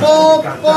Popo!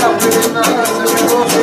La pena se me gozo,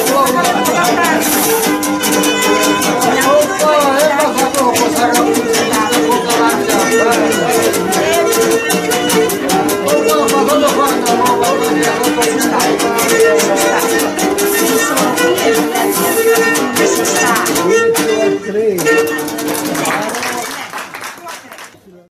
Vamos, vamos.